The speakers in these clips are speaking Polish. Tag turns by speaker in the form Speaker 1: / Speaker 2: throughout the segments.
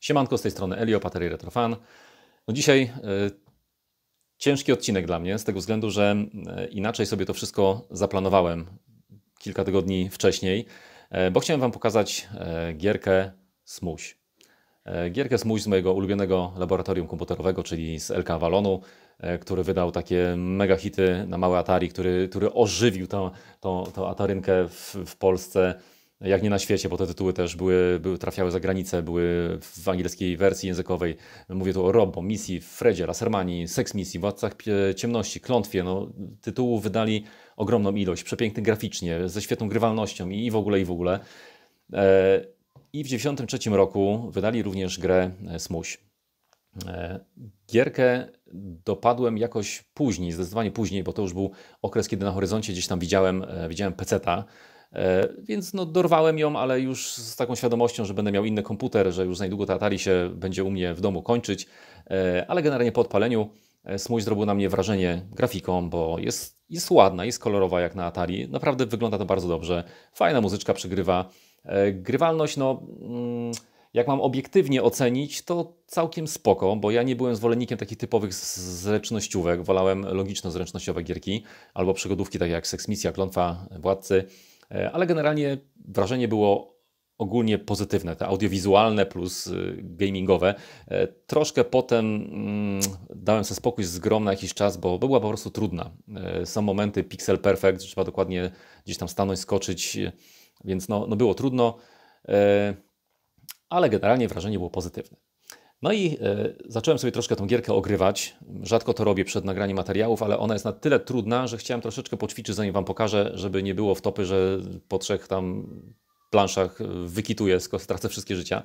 Speaker 1: Siemanko, z tej strony Elio, Patery Retrofan. No dzisiaj y, ciężki odcinek dla mnie, z tego względu, że y, inaczej sobie to wszystko zaplanowałem kilka tygodni wcześniej, y, bo chciałem Wam pokazać gierkę Smuś. Gierkę Smuś z mojego ulubionego laboratorium komputerowego, czyli z LK Avalonu, który wydał takie mega hity na małe Atari, który, który ożywił tą, tą, tą Atarynkę w, w Polsce jak nie na świecie, bo te tytuły też były, były, trafiały za granicę, były w angielskiej wersji językowej. Mówię tu o Robo, Misji, Fredzie, Lasermanii, Sex Misji, Władcach Ciemności, Klątwie. No, tytułów wydali ogromną ilość, przepiękny graficznie, ze świetną grywalnością i w ogóle, i w ogóle. E, I w 1993 roku wydali również grę e, Smuś. E, gierkę dopadłem jakoś później, zdecydowanie później, bo to już był okres, kiedy na horyzoncie gdzieś tam widziałem, widziałem peceta, E, więc no, dorwałem ją, ale już z taką świadomością, że będę miał inny komputer, że już za niedługo ta Atari się będzie u mnie w domu kończyć. E, ale generalnie po odpaleniu e, Smuś zrobił na mnie wrażenie grafiką, bo jest, jest ładna, jest kolorowa jak na Atari. Naprawdę wygląda to bardzo dobrze. Fajna muzyczka przygrywa. Grywalność, no mm, jak mam obiektywnie ocenić, to całkiem spoko, bo ja nie byłem zwolennikiem takich typowych zręcznościówek. Wolałem logiczno-zręcznościowe gierki albo przygodówki takie jak Sex Misja, Klątwa, Władcy. E, ale generalnie wrażenie było ogólnie pozytywne, te audiowizualne plus y, gamingowe. E, troszkę potem mm, dałem sobie spokój z grom na jakiś czas, bo była po prostu trudna. E, są momenty pixel perfect, trzeba dokładnie gdzieś tam stanąć, skoczyć, więc no, no było trudno, ale generalnie wrażenie było pozytywne. No i e, zacząłem sobie troszkę tą gierkę ogrywać. Rzadko to robię przed nagraniem materiałów, ale ona jest na tyle trudna, że chciałem troszeczkę poćwiczyć, zanim Wam pokażę, żeby nie było w topy, że po trzech tam planszach wykituję, stracę wszystkie życia.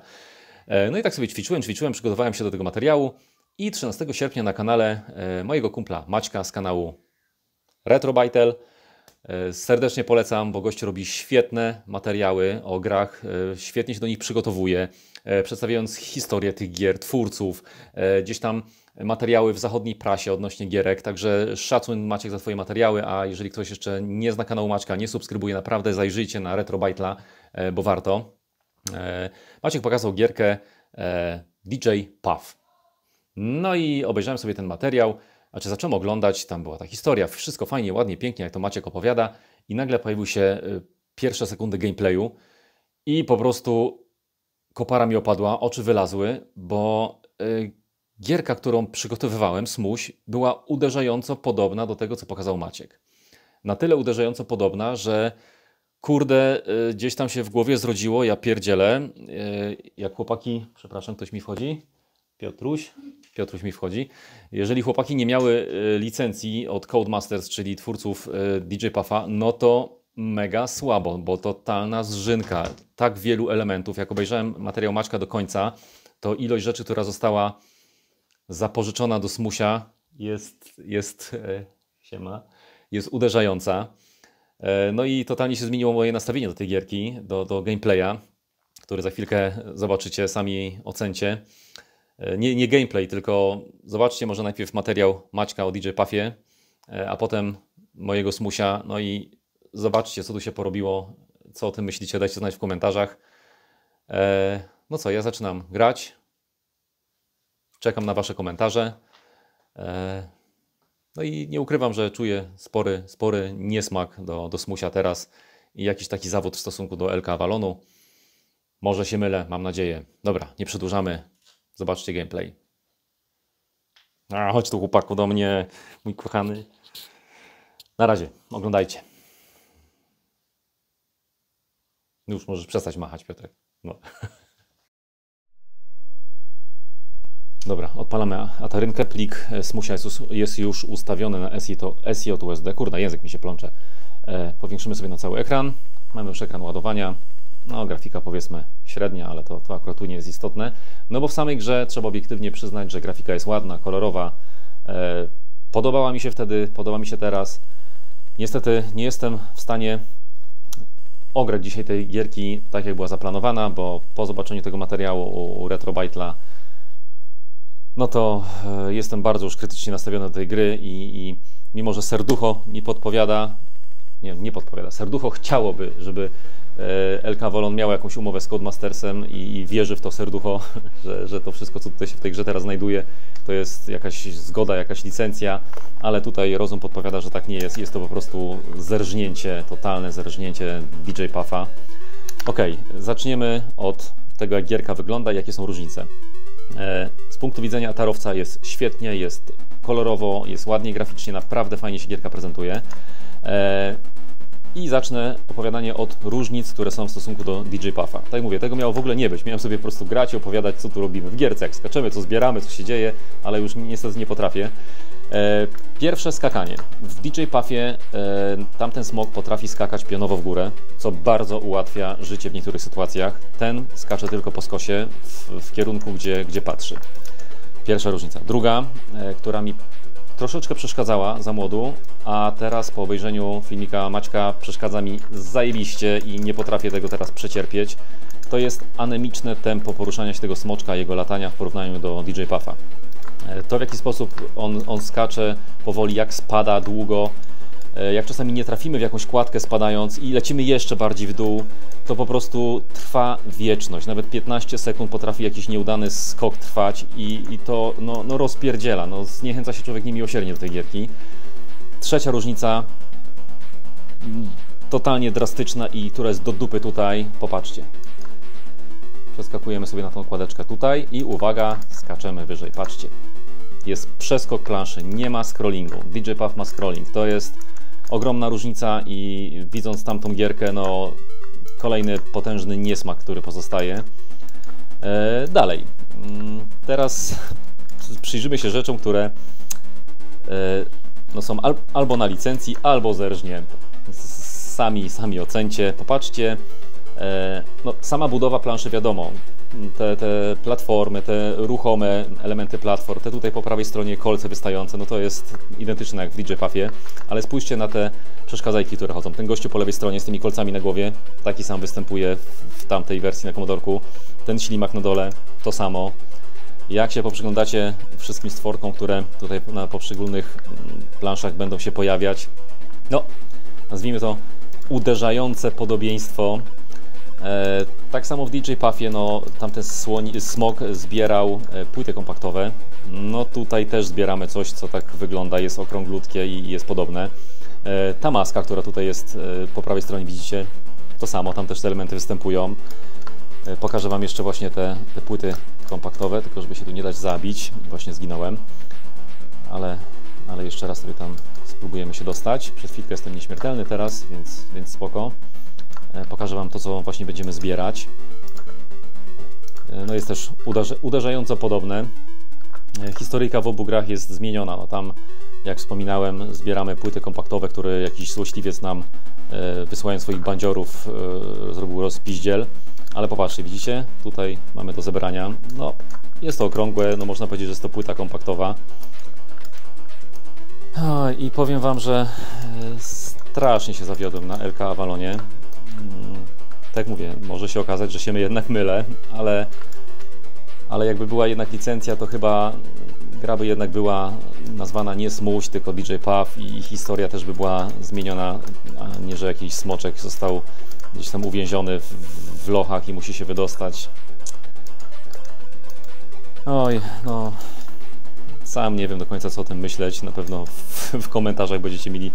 Speaker 1: E, no i tak sobie ćwiczyłem, ćwiczyłem, przygotowałem się do tego materiału i 13 sierpnia na kanale e, mojego kumpla Maćka z kanału Retrobajtel e, Serdecznie polecam, bo gość robi świetne materiały o grach, e, świetnie się do nich przygotowuje. E, przedstawiając historię tych gier, twórców, e, gdzieś tam materiały w zachodniej prasie odnośnie gierek, także szacun Maciek za Twoje materiały, a jeżeli ktoś jeszcze nie zna kanału Maćka, nie subskrybuje, naprawdę zajrzyjcie na Retrobajtla, e, bo warto. Maciek pokazał gierkę DJ Puff. No i obejrzałem sobie ten materiał, znaczy zacząłem oglądać, tam była ta historia, wszystko fajnie, ładnie, pięknie, jak to Maciek opowiada i nagle pojawiły się pierwsze sekundy gameplayu i po prostu kopara mi opadła, oczy wylazły, bo y, gierka, którą przygotowywałem, Smuś, była uderzająco podobna do tego, co pokazał Maciek. Na tyle uderzająco podobna, że kurde, y, gdzieś tam się w głowie zrodziło, ja pierdzielę, y, jak chłopaki, przepraszam, ktoś mi wchodzi? Piotruś? Piotruś mi wchodzi. Jeżeli chłopaki nie miały y, licencji od Codemasters, czyli twórców y, DJ Puffa, no to mega słabo, bo totalna zżynka tak wielu elementów. Jak obejrzałem materiał Maczka do końca, to ilość rzeczy, która została zapożyczona do Smusia jest, jest, e, siema, jest uderzająca. E, no i totalnie się zmieniło moje nastawienie do tej gierki, do, do gameplaya, który za chwilkę zobaczycie, sami ocencie. E, nie, nie gameplay, tylko zobaczcie może najpierw materiał Maćka o DJ Puffie, e, a potem mojego Smusia, no i Zobaczcie, co tu się porobiło, co o tym myślicie, dajcie znać w komentarzach. E, no co, ja zaczynam grać. Czekam na Wasze komentarze. No i nie ukrywam, że czuję spory, spory niesmak do, do Smusia teraz i jakiś taki zawód w stosunku do LK Avalonu. Może się mylę, mam nadzieję. Dobra, nie przedłużamy. Zobaczcie gameplay. A, chodź tu chłopaku do mnie, mój kochany. Na razie, oglądajcie. Już możesz przestać machać, Piotrek. No. Dobra, odpalamy atarynkę. Plik e, Smusia jest, już ustawiony na SI to SJ Kurde, język mi się plącze. E, powiększymy sobie na cały ekran. Mamy już ekran ładowania. No, grafika powiedzmy średnia, ale to, to akurat tu nie jest istotne. No bo w samej grze trzeba obiektywnie przyznać, że grafika jest ładna, kolorowa. E, podobała mi się wtedy, podoba mi się teraz. Niestety nie jestem w stanie ograć dzisiaj tej gierki tak, jak była zaplanowana, bo po zobaczeniu tego materiału u Retrobitla no to e, jestem bardzo już krytycznie nastawiony do tej gry i, i mimo, że serducho mi podpowiada, nie, nie podpowiada, serducho chciałoby, żeby LK Wolon miał jakąś umowę z Codemastersem i wierzy w to serducho, że, że to wszystko, co tutaj się w tej grze teraz znajduje, to jest jakaś zgoda, jakaś licencja, ale tutaj rozum podpowiada, że tak nie jest. Jest to po prostu zerżnięcie, totalne zerżnięcie DJ Puffa. Ok, zaczniemy od tego, jak gierka wygląda i jakie są różnice. E, z punktu widzenia tarowca jest świetnie, jest kolorowo, jest ładnie graficznie, naprawdę fajnie się gierka prezentuje. I zacznę opowiadanie od różnic, które są w stosunku do DJ Puffa. Tak jak mówię, tego miało w ogóle nie być. Miałem sobie po prostu grać i opowiadać, co tu robimy w gierce, jak skaczemy, co zbieramy, co się dzieje, ale już niestety nie potrafię. E, pierwsze skakanie. W DJ Puffie e, tamten smok potrafi skakać pionowo w górę, co bardzo ułatwia życie w niektórych sytuacjach. Ten skacze tylko po skosie w, w kierunku, gdzie, gdzie patrzy. Pierwsza różnica. Druga, e, która mi troszeczkę przeszkadzała za młodu, a teraz po obejrzeniu filmika Maćka przeszkadza mi zajebiście i nie potrafię tego teraz przecierpieć, to jest anemiczne tempo poruszania się tego smoczka, jego latania w porównaniu do DJ Puffa. E, to w jaki sposób on, on skacze powoli, jak spada długo, jak czasami nie trafimy w jakąś kładkę spadając i lecimy jeszcze bardziej w dół, to po prostu trwa wieczność. Nawet 15 sekund potrafi jakiś nieudany skok trwać i, i to no, no rozpierdziela. No, zniechęca się człowiek niemiłosiernie do tej gierki. Trzecia różnica, mm, totalnie drastyczna i która jest do dupy tutaj, popatrzcie. Przeskakujemy sobie na tą kładeczkę tutaj i uwaga, skaczemy wyżej, patrzcie jest przeskok planszy, nie ma scrollingu. DJ Puff ma scrolling. To jest ogromna różnica i widząc tamtą gierkę, no kolejny potężny niesmak, który pozostaje. E, dalej. Mm, teraz przyjrzymy się rzeczom, które e, no są al albo na licencji, albo zerżnięte. Sami, sami ocencie. Popatrzcie, no, sama budowa planszy wiadomo, te, te platformy, te ruchome elementy platform, te tutaj po prawej stronie kolce wystające, no to jest identyczne jak w DJ Puffie, ale spójrzcie na te przeszkadzajki, które chodzą. Ten gościu po lewej stronie z tymi kolcami na głowie, taki sam występuje w, tamtej wersji na Commodorku. Ten ślimak na dole, to samo. Jak się poprzyglądacie wszystkim stworkom, które tutaj na poszczególnych mm, planszach będą się pojawiać, no, nazwijmy to uderzające podobieństwo E, tak samo w DJ Puffie, no tamten słoń, smog zbierał e, płyty kompaktowe. No tutaj też zbieramy coś, co tak wygląda, jest okrąglutkie i jest podobne. E, ta maska, która tutaj jest po prawej stronie, widzicie, to samo, tam też te elementy występują. Pokażę Wam jeszcze właśnie te, te płyty kompaktowe, tylko żeby się tu nie dać zabić. Właśnie zginąłem, ale, ale jeszcze raz sobie tam spróbujemy się dostać. Przez chwilkę jestem nieśmiertelny teraz, więc, więc spoko. E, Wam to, co właśnie będziemy zbierać. E, no jest też uderzająco podobne. E, historyjka w obu grach jest zmieniona. No tam, jak wspominałem, zbieramy płyty kompaktowe, które jakiś złośliwiec nam wysyłając swoich bandziorów zrobił rozpiździel. Ale popatrzcie, widzicie? Tutaj mamy do zebrania. No, jest to okrągłe, no można powiedzieć, że jest to płyta kompaktowa. I powiem Wam, że strasznie się zawiodłem na LK Avalonie. Tak mówię, może się okazać, że się jednak mylę, ale, ale jakby była jednak licencja, to chyba gra by jednak była nazwana nie Smuś, tylko DJ Puff i historia też by była zmieniona, a nie, że jakiś smoczek został gdzieś tam uwięziony w, w lochach i musi się wydostać. Oj, no sam nie wiem do końca co o tym myśleć, na pewno w, w komentarzach będziecie mieli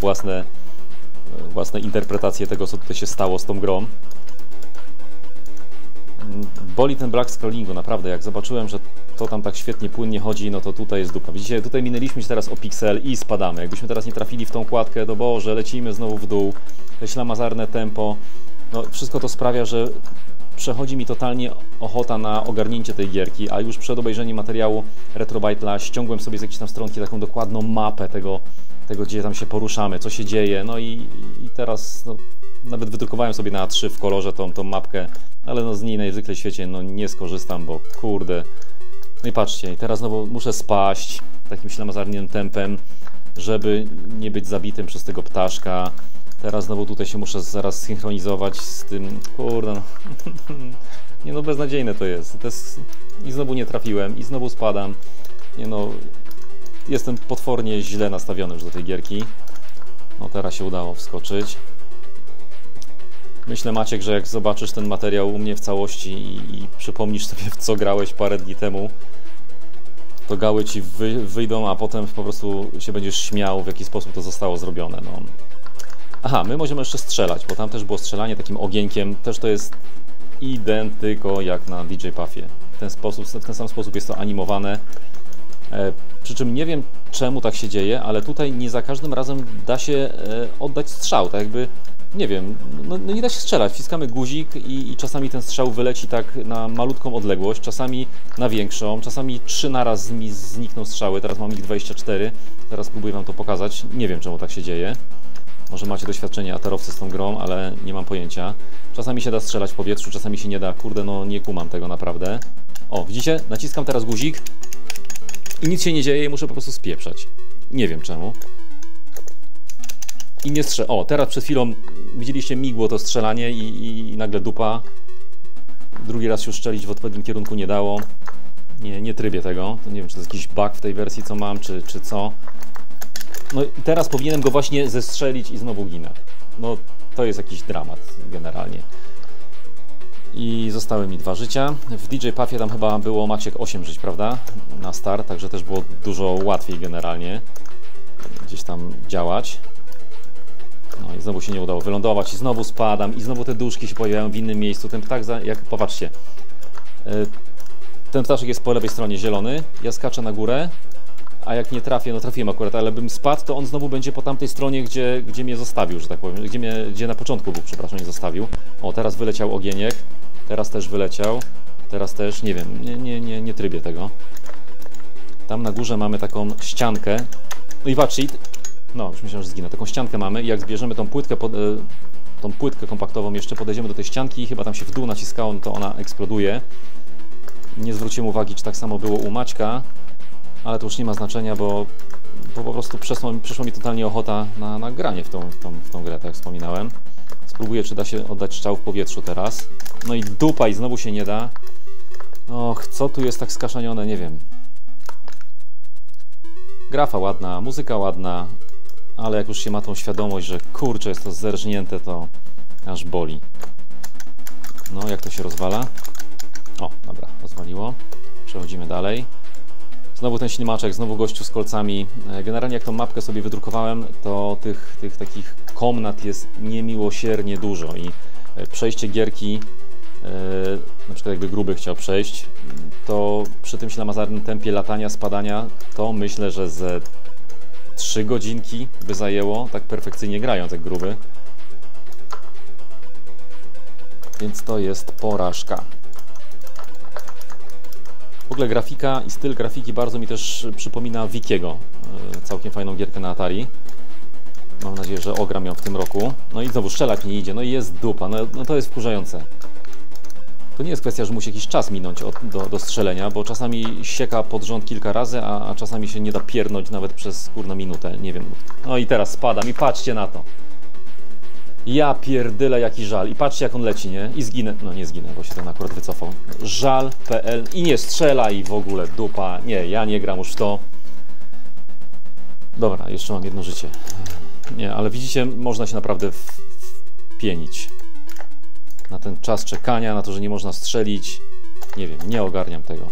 Speaker 1: własne własne interpretacje tego, co tutaj się stało z tą grą. Boli ten brak scrollingu, naprawdę. Jak zobaczyłem, że to tam tak świetnie, płynnie chodzi, no to tutaj jest dupa. Widzicie, tutaj minęliśmy się teraz o piksel i spadamy. Jakbyśmy teraz nie trafili w tą kładkę, to Boże, lecimy znowu w dół. Ślamazarne tempo. No, wszystko to sprawia, że przechodzi mi totalnie ochota na ogarnięcie tej gierki, a już przed obejrzeniem materiału Retrobytla ściągłem sobie z jakiejś tam stronki taką dokładną mapę tego, tego gdzie tam się poruszamy, co się dzieje, no i, i teraz no, nawet wydrukowałem sobie na A3 w kolorze tą, tą mapkę, ale no z niej najzwykle w świecie no, nie skorzystam, bo kurde. No i patrzcie, teraz znowu muszę spaść takim ślamazarnym tempem, żeby nie być zabitym przez tego ptaszka. Teraz znowu tutaj się muszę zaraz synchronizować z tym, kurde no. Nie no, beznadziejne to jest. to jest. I znowu nie trafiłem, i znowu spadam. Nie no, jestem potwornie źle nastawiony już do tej gierki. No teraz się udało wskoczyć. Myślę, Maciek, że jak zobaczysz ten materiał u mnie w całości i, i przypomnisz sobie, w co grałeś parę dni temu, to gały ci wy, wyjdą, a potem po prostu się będziesz śmiał, w jaki sposób to zostało zrobione. No. Aha, my możemy jeszcze strzelać, bo tam też było strzelanie takim ogienkiem. Też to jest identyko jak na DJ Puffie. W ten, sposób, w ten sam sposób jest to animowane. Przy czym nie wiem czemu tak się dzieje, ale tutaj nie za każdym razem da się e, oddać strzał. Tak jakby nie wiem, no, no, nie da się strzelać. Wciskamy guzik i, i, czasami ten strzał wyleci tak na malutką odległość, czasami na większą, czasami trzy naraz mi znikną strzały. Teraz mam ich 24. Teraz spróbuję Wam to pokazać. Nie wiem, czemu tak się dzieje. Może macie doświadczenie atarowcy z tą grą, ale nie mam pojęcia. Czasami się da strzelać w powietrzu, czasami się nie da. Kurde, no nie kumam tego naprawdę. O, widzicie? Naciskam teraz guzik i nic się nie dzieje i muszę po prostu spieprzać. Nie wiem czemu. I nie strzel... O, teraz przed chwilą widzieliście migło to strzelanie i, i, i nagle dupa. Drugi raz się szczelić w odpowiednim kierunku nie dało. Nie, nie trybię tego. To nie wiem, czy to jest jakiś bug w tej wersji, co mam, czy, czy co. No i teraz powinienem go właśnie zestrzelić i znowu ginę. No to jest jakiś dramat generalnie. I zostały mi dwa życia. W DJ Puffie tam chyba było Maciek 8 żyć, prawda? Na start, także też było dużo łatwiej generalnie gdzieś tam działać. No i znowu się nie udało wylądować i znowu spadam i znowu te duszki się pojawiają w innym miejscu. Ten ptak, za, jak popatrzcie, e, ten ptaszek jest po lewej stronie zielony, ja skaczę na górę, a jak nie trafię, no trafiłem akurat, ale bym spadł, to on znowu będzie po tamtej stronie, gdzie, gdzie mnie zostawił, że tak powiem, gdzie, mnie, gdzie na początku był, przepraszam, nie zostawił. O, teraz wyleciał ogieniek, teraz też wyleciał, teraz też, nie wiem, nie, nie, nie, nie trybię tego. Tam na górze mamy taką ściankę, no i patrzcie, no, już myślałem, że zginę. Taką ściankę mamy i jak zbierzemy tą płytkę, pod, e, tą płytkę kompaktową, jeszcze podejdziemy do tej ścianki i chyba tam się w dół naciskało, no to ona eksploduje. Nie zwróciłem uwagi, czy tak samo było u Maćka, ale to już nie ma znaczenia, bo, bo po prostu przyszło mi totalnie ochota na, na granie w tą, w, tą, w tą grę, tak jak wspominałem. Spróbuję, czy da się oddać strzał w powietrzu teraz. No i dupa i znowu się nie da. Och, co tu jest tak skaszanione, nie wiem. Grafa ładna, muzyka ładna, ale jak już się ma tą świadomość, że kurczę, jest to zerżnięte, to aż boli. No, jak to się rozwala? O, dobra, rozwaliło. Przechodzimy dalej. Znowu ten ślimaczek, znowu gościu z kolcami. E, generalnie jak tą mapkę sobie wydrukowałem, to tych, tych takich komnat jest niemiłosiernie dużo i e, przejście gierki, e, na przykład jakby gruby chciał przejść, to przy tym ślamazarnym tempie latania, spadania, to myślę, że ze 3 godzinki by zajęło, tak perfekcyjnie grając jak gruby. Więc to jest porażka. W ogóle grafika i styl grafiki bardzo mi też przypomina Wikiego. E, całkiem fajną gierkę na Atari. Mam nadzieję, że ogram ją w tym roku. No i znowu szczelak nie idzie, no i jest dupa, no, no to jest wkurzające. To nie jest kwestia, że musi jakiś czas minąć od, do, do strzelenia, bo czasami sieka pod rząd kilka razy, a, a czasami się nie da piernąć nawet przez kurna minutę, nie wiem. No i teraz spadam i patrzcie na to. Ja pierdyle jaki żal. I patrzcie jak on leci, nie? I zginę. No nie zginę, bo się ten akurat wycofał. Żal.pl i nie strzela i w ogóle dupa. Nie, ja nie gram już w to. Dobra, jeszcze mam jedno życie. Nie, ale widzicie, można się naprawdę wpienić na ten czas czekania, na to, że nie można strzelić. Nie wiem, nie ogarniam tego.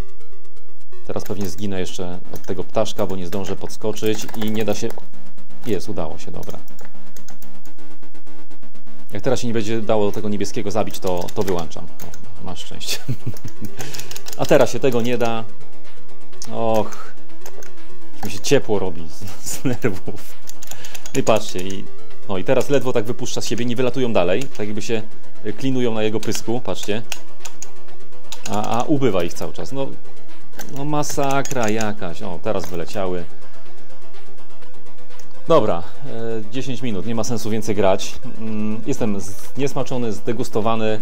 Speaker 1: Teraz pewnie zginę jeszcze od tego ptaszka, bo nie zdążę podskoczyć i nie da się... Jest, udało się, dobra. Jak teraz się nie będzie dało tego niebieskiego zabić, to, to wyłączam. O, masz szczęście. A teraz się tego nie da. Och. Mi się ciepło robi z, z nerwów. I patrzcie, i no i teraz ledwo tak wypuszcza z siebie, nie wylatują dalej, tak jakby się klinują na jego pysku, patrzcie. A, a ubywa ich cały czas. No, no masakra jakaś. O, teraz wyleciały. Dobra, 10 e, minut, nie ma sensu więcej grać. Mm, jestem niesmaczony, zdegustowany.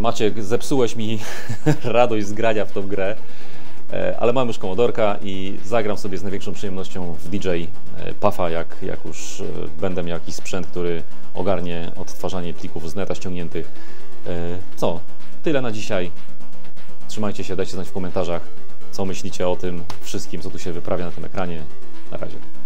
Speaker 1: Maciek, zepsułeś mi radość z grania w tą grę. E, ale mam już komodorka i zagram sobie z największą przyjemnością w DJ e, Puffa, jak, jak już będę miał jakiś sprzęt, który ogarnie odtwarzanie plików z neta ściągniętych. Co? Tyle na dzisiaj. Trzymajcie się, dajcie znać w komentarzach, co myślicie o tym wszystkim, co tu się wyprawia na tym ekranie. Na razie.